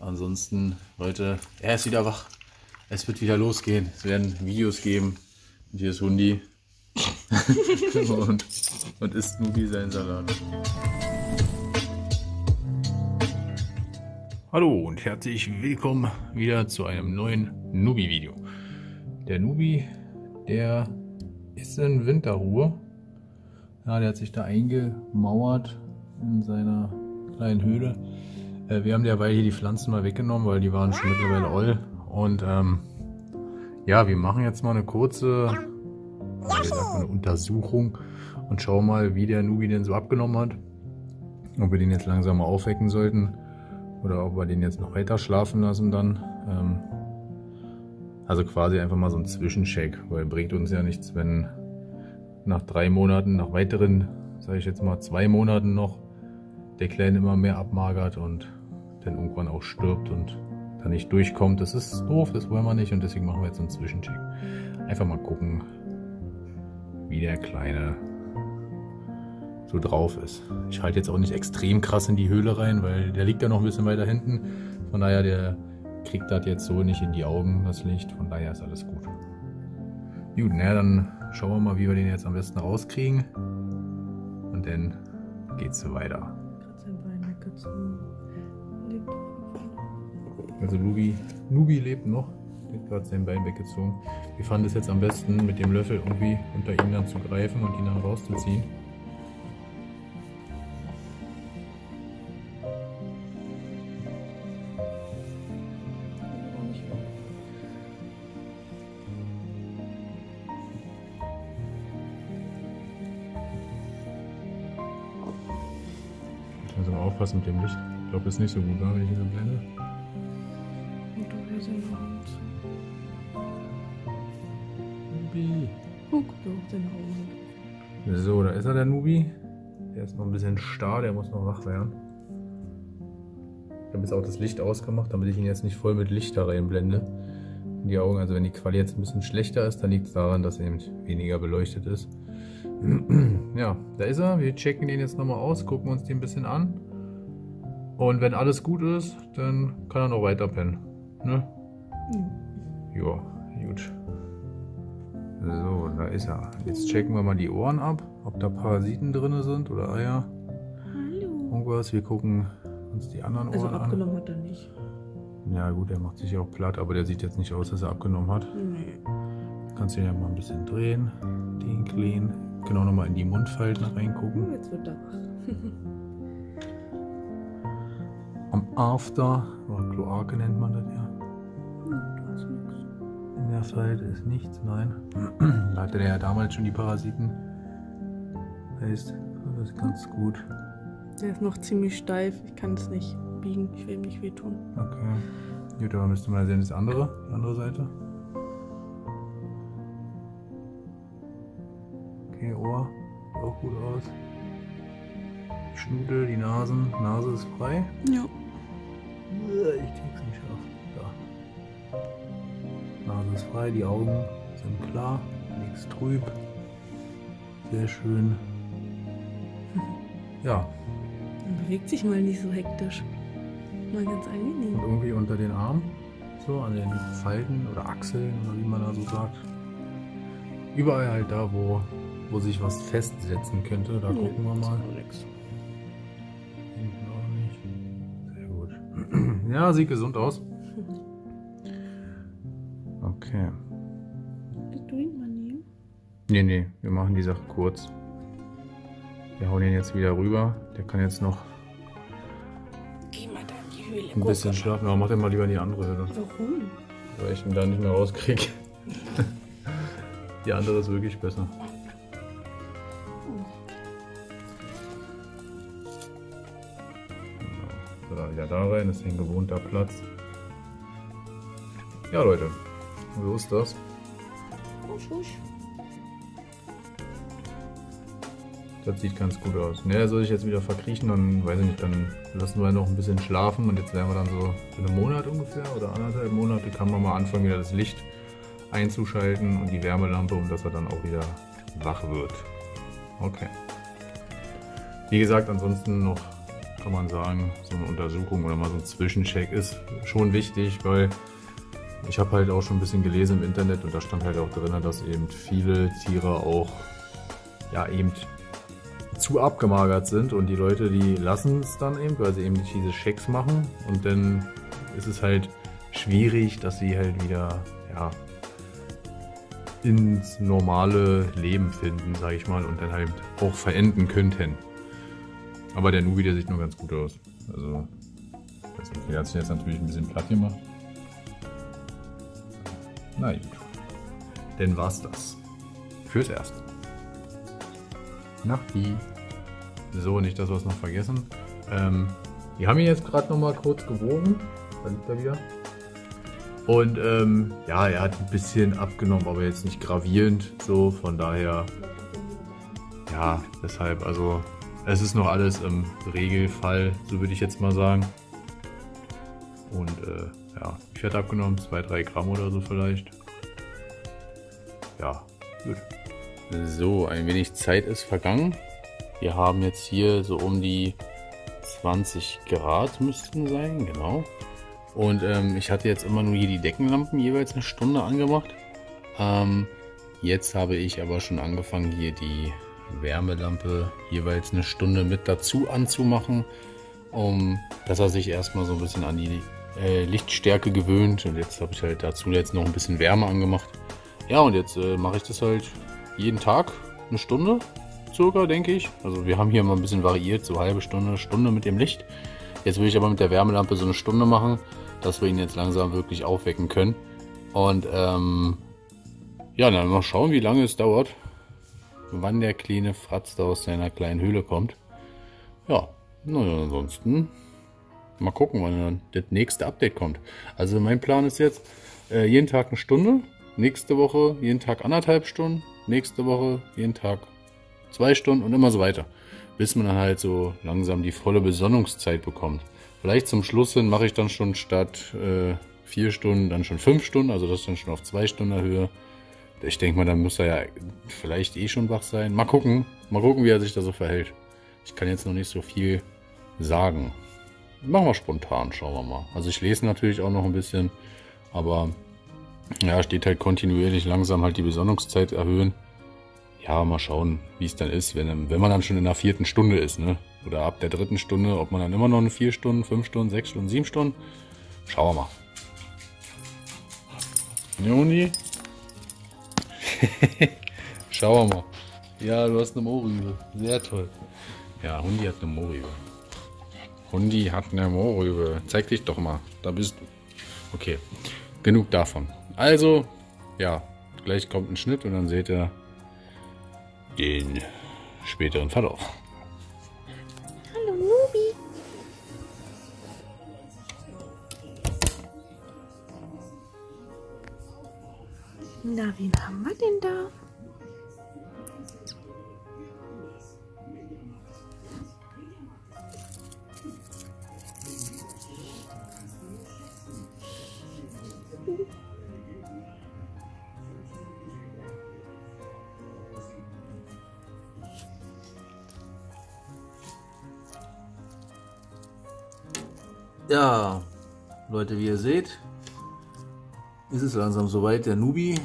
ansonsten, Leute, er ist wieder wach. Es wird wieder losgehen. Es werden Videos geben. Und hier ist Hundi. und, und isst Nubi seinen Salat. Hallo und herzlich willkommen wieder zu einem neuen Nubi-Video. Der Nubi, der ist in Winterruhe. Ja, der hat sich da eingemauert in seiner kleinen Höhle. Äh, wir haben derweil hier die Pflanzen mal weggenommen, weil die waren schon mittlerweile oll. Und ähm, ja, wir machen jetzt mal eine kurze gesagt, eine Untersuchung und schauen mal, wie der Nubi denn so abgenommen hat. Ob wir den jetzt langsam mal aufwecken sollten oder ob wir den jetzt noch weiter schlafen lassen dann. Ähm, also quasi einfach mal so ein Zwischencheck, weil bringt uns ja nichts, wenn nach drei Monaten, nach weiteren, sage ich jetzt mal zwei Monaten noch, der Kleine immer mehr abmagert und dann irgendwann auch stirbt und dann nicht durchkommt. Das ist doof, das wollen wir nicht und deswegen machen wir jetzt einen Zwischencheck. Einfach mal gucken, wie der Kleine so drauf ist. Ich halte jetzt auch nicht extrem krass in die Höhle rein, weil der liegt ja noch ein bisschen weiter hinten. Von daher, der kriegt das jetzt so nicht in die Augen, das Licht. Von daher ist alles gut. Gut, na dann schauen wir mal, wie wir den jetzt am besten rauskriegen. Und dann geht's so weiter. Also Nubi, Nubi lebt noch. Der hat gerade sein Bein weggezogen. Wir fanden es jetzt am besten, mit dem Löffel irgendwie unter ihn dann zu greifen und ihn dann rauszuziehen. Also mal aufpassen mit dem Licht. Ich glaube, das ist nicht so gut, wenn ich ihn so blende. Nubi. Guck dir auch den Augen. So, da ist er, der Nubi. Der ist noch ein bisschen starr, der muss noch wach werden. Ich habe jetzt auch das Licht ausgemacht, damit ich ihn jetzt nicht voll mit Licht da reinblende. In die Augen, also wenn die Quali jetzt ein bisschen schlechter ist, dann liegt es daran, dass er eben weniger beleuchtet ist. Ja, da ist er. Wir checken den jetzt nochmal aus, gucken uns den ein bisschen an. Und wenn alles gut ist, dann kann er noch weiter pennen. Ne? Ja, gut. So, da ist er. Jetzt checken wir mal die Ohren ab, ob da Parasiten drin sind oder Eier. Hallo. Irgendwas. Wir gucken uns die anderen Also Ohren an. abgenommen hat er nicht. Ja gut, der macht sich auch platt, aber der sieht jetzt nicht aus, dass er abgenommen hat. Nee. Kannst du ja mal ein bisschen drehen, den Kleen. Genau nochmal in die Mundfalten reingucken. Oh, jetzt wird er wach. Am After, oder Kloake nennt man das ja. Seite ist nichts, nein. da hatte der ja damals schon die Parasiten. Heißt, das ist ganz gut. Der ist noch ziemlich steif. Ich kann es nicht biegen. Ich will ihm nicht wehtun. Okay. Gut, aber müsste mal sehen, das andere, die andere Seite. Okay, Ohr, sieht auch gut aus. Die Schnute, die Nasen, Nase ist frei. Ja. Ich krieg's nicht scharf. Ist frei, die Augen sind klar, nichts trüb. Sehr schön. Ja, Man bewegt sich mal nicht so hektisch. Mal ganz angenehm. und irgendwie unter den Armen, so an den Falten oder Achseln oder wie man da so sagt. Überall halt da, wo, wo sich was festsetzen könnte. Da gucken wir mal. Ja, sieht gesund aus. Okay. Willst du ihn mal nehmen? Nee, nee, wir machen die Sache kurz. Wir hauen ihn jetzt wieder rüber. Der kann jetzt noch Geh mal da in die Höhle. ein bisschen schlafen. Aber mach den mal lieber in die andere Höhle. Warum? Weil ich ihn da nicht mehr rauskriege. die andere ist wirklich besser. Genau. So, wieder da rein, ist ein gewohnter Platz. Ja, Leute, so ist das. Husch, husch. Das sieht ganz gut aus. Ne, soll ich jetzt wieder verkriechen, dann weiß ich nicht, dann lassen wir noch ein bisschen schlafen und jetzt werden wir dann so für einen Monat ungefähr oder anderthalb Monate kann man mal anfangen, wieder das Licht einzuschalten und die Wärmelampe, um dass er dann auch wieder wach wird. Okay. Wie gesagt, ansonsten noch kann man sagen, so eine Untersuchung oder mal so ein Zwischencheck ist schon wichtig, weil ich habe halt auch schon ein bisschen gelesen im Internet und da stand halt auch drin, dass eben viele Tiere auch ja eben zu abgemagert sind und die Leute, die lassen es dann eben, weil sie eben diese Checks machen und dann ist es halt schwierig, dass sie halt wieder ja, ins normale Leben finden, sage ich mal, und dann halt auch verenden könnten. Aber der Nubi, der sieht nur ganz gut aus. Also, der hat sich jetzt natürlich ein bisschen platt gemacht. Na gut. Dann war's das. Fürs Erste. Nachti. So, nicht, dass wir es noch vergessen. Ähm, die haben ihn jetzt gerade noch mal kurz gewogen. Da liegt er wieder. Und ähm, ja, er hat ein bisschen abgenommen, aber jetzt nicht gravierend. So, von daher, ja, deshalb, also es ist noch alles im Regelfall, so würde ich jetzt mal sagen. Und äh, ja, ich werde abgenommen, 2-3 Gramm oder so vielleicht. Ja, gut. So, ein wenig Zeit ist vergangen. Wir haben jetzt hier so um die 20 Grad müssten sein, genau. Und ähm, ich hatte jetzt immer nur hier die Deckenlampen jeweils eine Stunde angemacht. Ähm, jetzt habe ich aber schon angefangen, hier die Wärmelampe jeweils eine Stunde mit dazu anzumachen, um dass er sich erstmal so ein bisschen an die äh, Lichtstärke gewöhnt. Und jetzt habe ich halt dazu jetzt noch ein bisschen Wärme angemacht. Ja, und jetzt äh, mache ich das halt jeden Tag eine Stunde circa, denke ich. Also wir haben hier mal ein bisschen variiert, so halbe Stunde, Stunde mit dem Licht. Jetzt will ich aber mit der Wärmelampe so eine Stunde machen, dass wir ihn jetzt langsam wirklich aufwecken können. Und ähm, ja, dann mal schauen, wie lange es dauert, wann der kleine Fratz da aus seiner kleinen Höhle kommt. Ja, naja, ansonsten mal gucken, wann dann das nächste Update kommt. Also mein Plan ist jetzt, äh, jeden Tag eine Stunde, nächste Woche jeden Tag anderthalb Stunden, nächste Woche jeden Tag zwei Stunden und immer so weiter. Bis man dann halt so langsam die volle Besonnungszeit bekommt. Vielleicht zum Schluss hin mache ich dann schon statt äh, vier Stunden dann schon fünf Stunden, also das dann schon auf zwei Stunden erhöhe. Ich denke mal, dann muss er ja vielleicht eh schon wach sein. Mal gucken, mal gucken, wie er sich da so verhält. Ich kann jetzt noch nicht so viel sagen. Machen wir spontan, schauen wir mal. Also ich lese natürlich auch noch ein bisschen, aber ja, steht halt kontinuierlich langsam halt die Besonnungszeit erhöhen. Ja, mal schauen, wie es dann ist, wenn, wenn man dann schon in der vierten Stunde ist, ne? Oder ab der dritten Stunde, ob man dann immer noch eine vier Stunden, fünf Stunden, sechs Stunden, sieben Stunden. Schauen wir mal. Juni? Schauen wir mal. Ja, du hast eine Mohrrübe. Sehr toll. Ja, Hundi hat eine Mohrrübe. Hundi hat eine Mohrrübe. Zeig dich doch mal. Da bist du. Okay, genug davon. Also, ja, gleich kommt ein Schnitt und dann seht ihr den späteren Verlauf. Hallo Nubi. Na, wen haben wir denn da? Ja, Leute, wie ihr seht, ist es langsam soweit. Der Nubi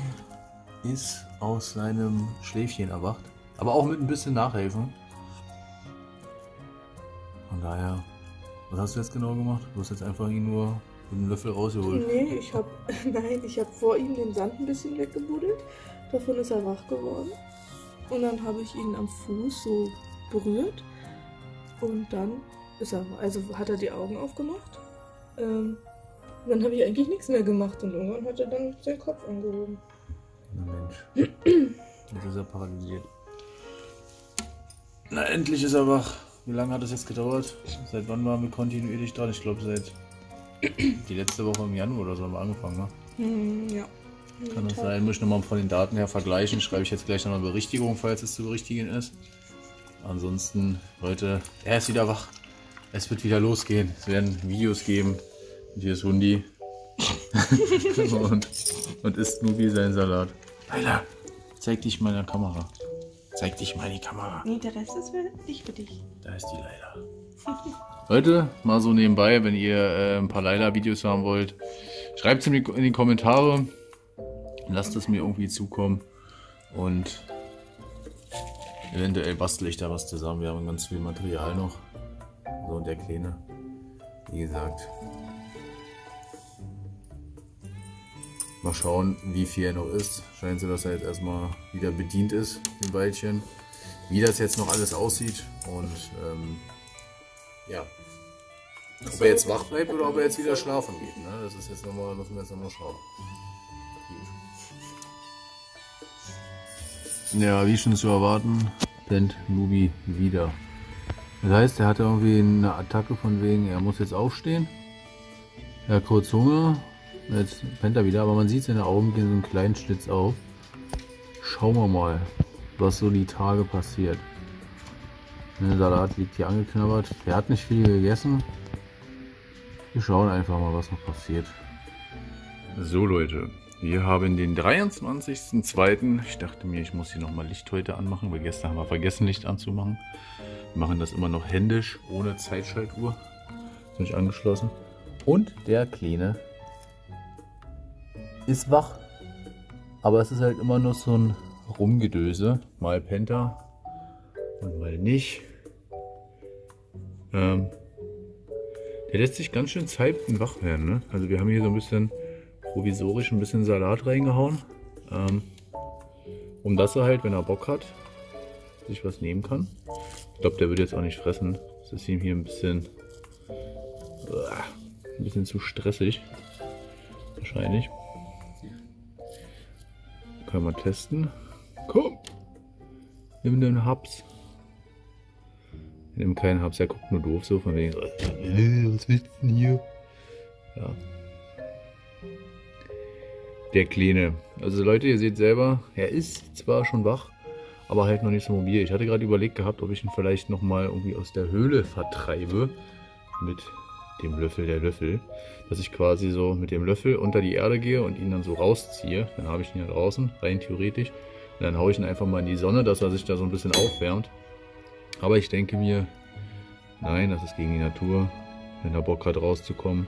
ist aus seinem Schläfchen erwacht. Aber auch mit ein bisschen Nachhelfen. Von daher, was hast du jetzt genau gemacht? Du hast jetzt einfach ihn nur mit einem Löffel rausgeholt. Nee, ich hab. Nein, ich habe vor ihm den Sand ein bisschen weggebuddelt. Davon ist er wach geworden. Und dann habe ich ihn am Fuß so berührt. Und dann ist er. Also hat er die Augen aufgemacht. Ähm, dann habe ich eigentlich nichts mehr gemacht. Und irgendwann hat er dann seinen Kopf angehoben. Na Mensch. Jetzt ist er paralysiert. Na, endlich ist er wach. Wie lange hat es jetzt gedauert? Seit wann waren wir kontinuierlich dran? Ich glaube, seit die letzte Woche im Januar oder so haben wir angefangen, ne? Hm, ja. Kann das sein? Muss ich nochmal von den Daten her vergleichen. Schreibe ich jetzt gleich nochmal Berichtigung, falls es zu berichtigen ist. Ansonsten, Leute, er ist wieder wach. Es wird wieder losgehen. Es werden Videos geben. Und hier ist Hundi. und, und isst Nubi seinen Salat. Leila, zeig dich mal in der Kamera. Zeig dich mal in die Kamera. Nee, der Rest ist für, nicht für dich. Da ist die Leila. Leute, mal so nebenbei, wenn ihr äh, ein paar Leila-Videos haben wollt, schreibt es in, in die Kommentare. Lasst es mir irgendwie zukommen. Und eventuell bastel ich da was zusammen. Wir haben ganz viel Material noch. So, und der Kleine, wie gesagt. Mal schauen, wie viel er noch ist. Scheint so, dass er jetzt erstmal wieder bedient ist, den Weilchen. Wie das jetzt noch alles aussieht. Und ähm, ja, ob er jetzt wach bleibt oder ob er jetzt wieder schlafen geht. Ne? Das ist jetzt nochmal, müssen wir jetzt nochmal schauen. Ja, wie schon zu erwarten, pennt Nubi wieder. Das heißt, er hatte irgendwie eine Attacke von wegen, er muss jetzt aufstehen. Er hat kurz Hunger. Jetzt pennt er wieder, aber man sieht seine Augen gehen so einen kleinen Schlitz auf. Schauen wir mal, was so die Tage passiert. Der Salat liegt hier angeknabbert. Er hat nicht viel gegessen. Wir schauen einfach mal, was noch passiert. So Leute, wir haben den 23.02. Ich dachte mir, ich muss hier nochmal Licht heute anmachen, weil gestern haben wir vergessen Licht anzumachen. Wir machen das immer noch händisch, ohne Zeitschaltuhr. Ist nicht angeschlossen. Und der Kleine ist wach. Aber es ist halt immer noch so ein Rumgedöse. Mal Penta und mal nicht. Ähm, der lässt sich ganz schön Zeit wach werden. Ne? Also wir haben hier so ein bisschen provisorisch ein bisschen Salat reingehauen. Ähm, um dass er halt, wenn er Bock hat, sich was nehmen kann. Ich glaube, der wird jetzt auch nicht fressen. Das ist ihm hier ein bisschen, uh, ein bisschen zu stressig. Wahrscheinlich. Können wir testen. Komm! Nimm den Hubs. Nimm keinen Hubs, er guckt nur doof so von wegen, äh, was willst du denn hier? Ja. Der Kleine. Also Leute, ihr seht selber, er ist zwar schon wach, aber halt noch nicht so mobil. Ich hatte gerade überlegt gehabt, ob ich ihn vielleicht nochmal irgendwie aus der Höhle vertreibe. Mit dem Löffel der Löffel. Dass ich quasi so mit dem Löffel unter die Erde gehe und ihn dann so rausziehe. Dann habe ich ihn ja draußen, rein theoretisch. Und dann haue ich ihn einfach mal in die Sonne, dass er sich da so ein bisschen aufwärmt. Aber ich denke mir, nein, das ist gegen die Natur. Wenn er Bock hat rauszukommen,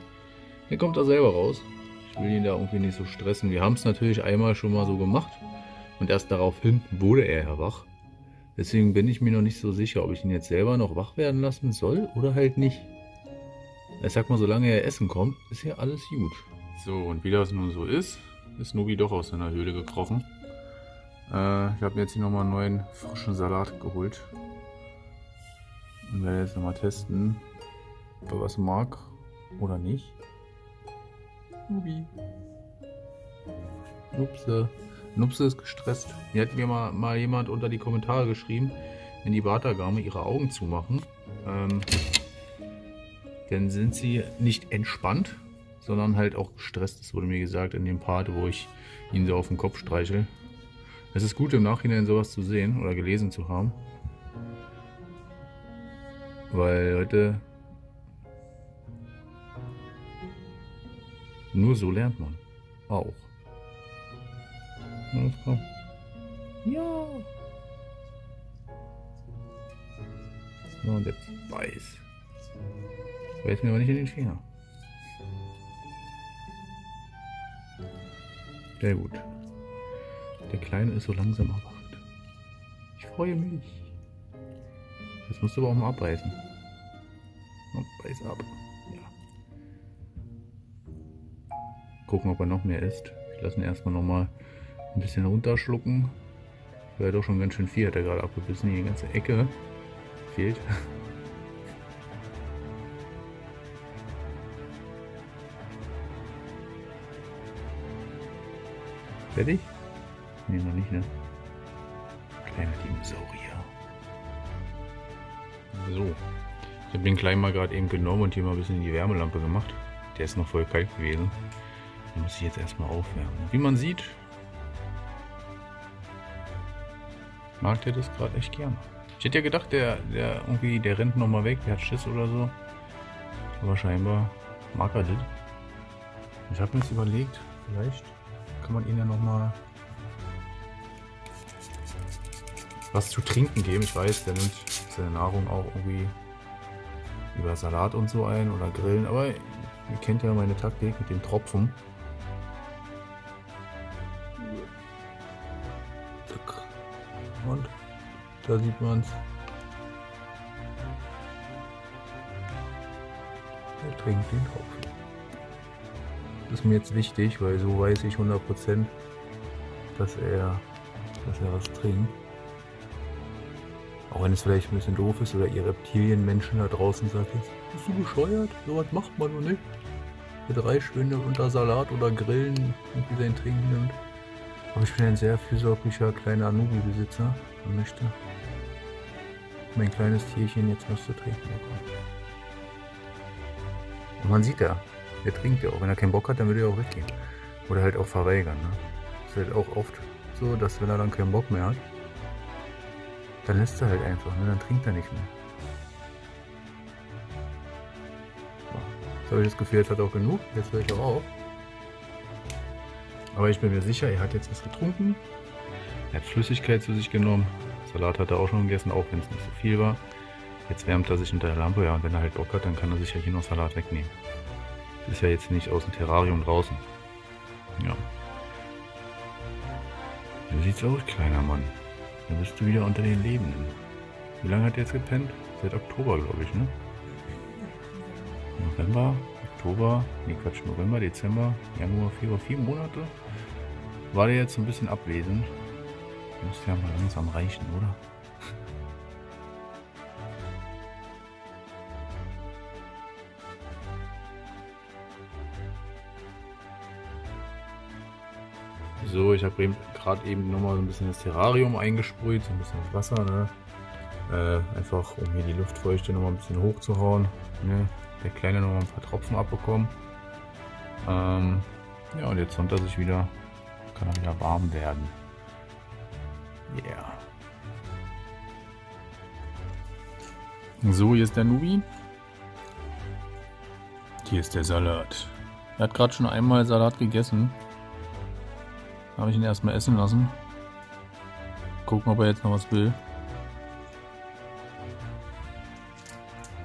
dann kommt er selber raus. Ich will ihn da irgendwie nicht so stressen. Wir haben es natürlich einmal schon mal so gemacht. Und erst daraufhin wurde er ja wach. Deswegen bin ich mir noch nicht so sicher, ob ich ihn jetzt selber noch wach werden lassen soll oder halt nicht. Ich sag mal, solange er Essen kommt, ist ja alles gut. So, und wie das nun so ist, ist Nubi doch aus seiner Höhle gekrochen. Äh, ich habe mir jetzt hier nochmal einen neuen frischen Salat geholt. Und werde jetzt nochmal testen, ob er was mag oder nicht. Nubi. Nupse. Nupse ist gestresst. Hier hat mir mal, mal jemand unter die Kommentare geschrieben, wenn die Bartagame ihre Augen zumachen, ähm, dann sind sie nicht entspannt, sondern halt auch gestresst. Das wurde mir gesagt in dem Part, wo ich ihn so auf den Kopf streichel. Es ist gut im Nachhinein sowas zu sehen oder gelesen zu haben. Weil Leute, nur so lernt man auch. Alles klar. Ja. So, und jetzt weiß. Weiß mir aber nicht in den Finger. Sehr gut. Der Kleine ist so langsam erwacht. Ich freue mich. Jetzt musst du aber auch mal abbeißen. Beiß ab. Gucken, ob er noch mehr isst. Ich lasse ihn erstmal noch mal ein bisschen runterschlucken. Weil doch schon ganz schön viel hat er gerade abgebissen. Die ganze Ecke fehlt. Fertig? Nee, noch nicht, ne? Kleiner Dinosaurier. So. Ich habe den kleinen mal gerade eben genommen und hier mal ein bisschen in die Wärmelampe gemacht. Der ist noch voll kalt gewesen. Muss ich jetzt erstmal aufwärmen. Wie man sieht, mag der das gerade echt gern. Ich hätte ja gedacht, der, der irgendwie, der rennt nochmal weg, der hat Schiss oder so. Aber scheinbar mag er das. Ich habe mir jetzt überlegt, vielleicht kann man ihn ja nochmal was zu trinken geben. Ich weiß, der nimmt seine Nahrung auch irgendwie über Salat und so ein oder grillen. Aber ihr kennt ja meine Taktik mit dem Tropfen. Da sieht man es. Er trinkt den Tropfen. Das ist mir jetzt wichtig, weil so weiß ich 100%, dass er, dass er was trinkt. Auch wenn es vielleicht ein bisschen doof ist oder ihr Reptilienmenschen da draußen sagt jetzt, bist du bescheuert? So was macht man doch nicht. Mit drei Schwinde unter Salat oder Grillen irgendwie sein Trinken nimmt. Aber ich bin ein sehr fürsorglicher kleiner Anubi-Besitzer und möchte mein kleines Tierchen jetzt was zu trinken bekommen. Und man sieht ja, er trinkt ja auch. Wenn er keinen Bock hat, dann würde er auch weggehen. Oder halt auch verweigern. Ne? ist halt auch oft so, dass wenn er dann keinen Bock mehr hat, dann lässt er halt einfach, ne? dann trinkt er nicht mehr. Jetzt habe ich das Gefühl, jetzt hat er auch genug. Jetzt höre ich auch auf. Aber ich bin mir sicher, er hat jetzt was getrunken. Er hat Flüssigkeit zu sich genommen. Salat hat er auch schon gegessen, auch wenn es nicht so viel war. Jetzt wärmt er sich unter der Lampe, ja, und wenn er halt Bock hat, dann kann er sich ja hier noch Salat wegnehmen. Ist ja jetzt nicht aus dem Terrarium draußen. Ja. Wie sieht's aus, kleiner Mann? Da bist du wieder unter den Lebenden. Wie lange hat er jetzt gepennt? Seit Oktober, glaube ich, ne? November, Oktober, nee Quatsch, November, Dezember, Januar, Februar, vier Monate. War der jetzt ein bisschen abwesend? Muss ja mal langsam reichen, oder? So, ich habe gerade eben nochmal so ein bisschen das Terrarium eingesprüht, so ein bisschen Wasser, ne? Äh, einfach um hier die Luftfeuchte nochmal ein bisschen hochzuhauen. Ne? Der Kleine nochmal ein paar Tropfen abbekommen. Ähm, ja, und jetzt sonnt er sich wieder, kann er wieder warm werden. Yeah. So, hier ist der Nubi. Hier ist der Salat. Er hat gerade schon einmal Salat gegessen. Habe ich ihn erstmal essen lassen. Gucken, ob er jetzt noch was will.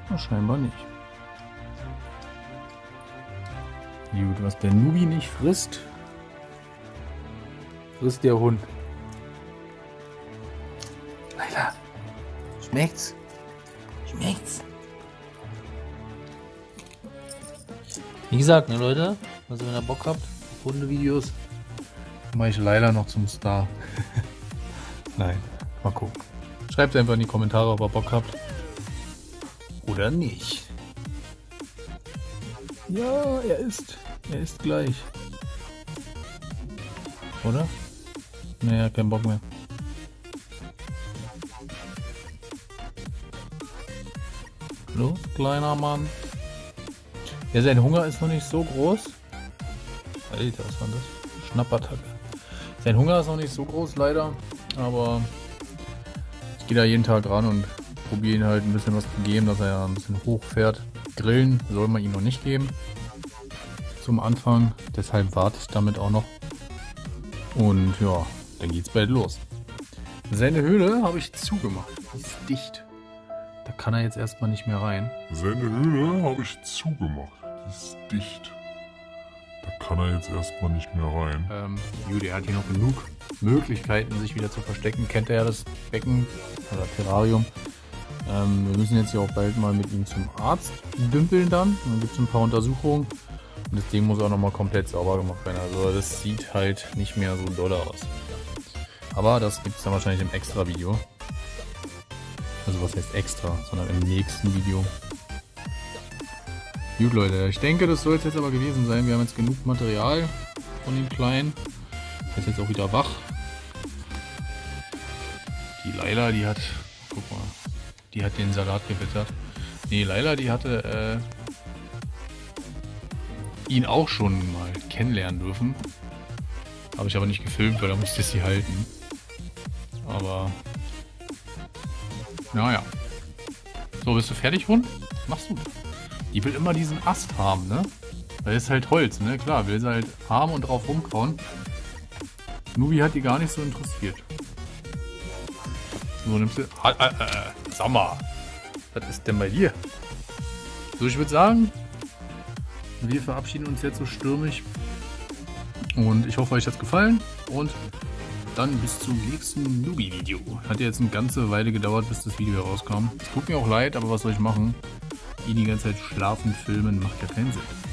Na, scheinbar nicht. Gut, was der Nubi nicht frisst, frisst der Hund. Schmeckt's? Schmeckt's? Wie gesagt, ne Leute, also wenn ihr Bock habt Hundevideos, mache ich leider noch zum Star. Nein, mal gucken. Schreibt einfach in die Kommentare, ob ihr Bock habt. Oder nicht. Ja, er ist. Er ist gleich. Oder? Naja, kein Bock mehr. Los, kleiner Mann. Ja, sein Hunger ist noch nicht so groß. Alter, was war das? Schnappattacke. Sein Hunger ist noch nicht so groß, leider. Aber ich gehe da jeden Tag ran und probiere ihn halt ein bisschen was zu geben, dass er ein bisschen hochfährt. Grillen soll man ihm noch nicht geben. Zum Anfang. Deshalb warte ich damit auch noch. Und ja, dann geht's bald los. Seine Höhle habe ich zugemacht. Die ist dicht. Da kann er jetzt erstmal nicht mehr rein. Seine Höhle habe ich zugemacht. Die ist dicht. Da kann er jetzt erstmal nicht mehr rein. Ähm, er hat hier noch genug Möglichkeiten, sich wieder zu verstecken. Kennt er ja das Becken oder Terrarium. Ähm, wir müssen jetzt ja auch bald mal mit ihm zum Arzt dümpeln dann. Dann gibt es ein paar Untersuchungen. Und das Ding muss auch nochmal komplett sauber gemacht werden. Also das sieht halt nicht mehr so doll aus. Aber das gibt es dann wahrscheinlich im extra Video. Also was heißt extra, sondern im nächsten Video. Gut Leute, ich denke das soll es jetzt aber gewesen sein. Wir haben jetzt genug Material von dem Kleinen. Er ist jetzt auch wieder wach. Die Laila, die hat, guck mal, die hat den Salat gewittert. Nee, Laila, die hatte äh, ihn auch schon mal kennenlernen dürfen. Habe ich aber nicht gefilmt, weil da musste ich sie halten. Aber naja. So, bist du fertig, Hund? Machst du? Die will immer diesen Ast haben, ne? Weil ist halt Holz, ne? Klar, will sie halt haben und drauf rumkauen. Nubi hat die gar nicht so interessiert. So, nimmst du... Ah, ah, ah, sag mal. Was ist denn bei dir? So, ich würde sagen, wir verabschieden uns jetzt so stürmisch. Und ich hoffe, euch hat es gefallen. Und dann bis zum nächsten Nubi-Video. Hat ja jetzt eine ganze Weile gedauert, bis das Video herauskam. Es tut mir auch leid, aber was soll ich machen? Ihn die ganze Zeit schlafen, filmen, macht ja keinen Sinn.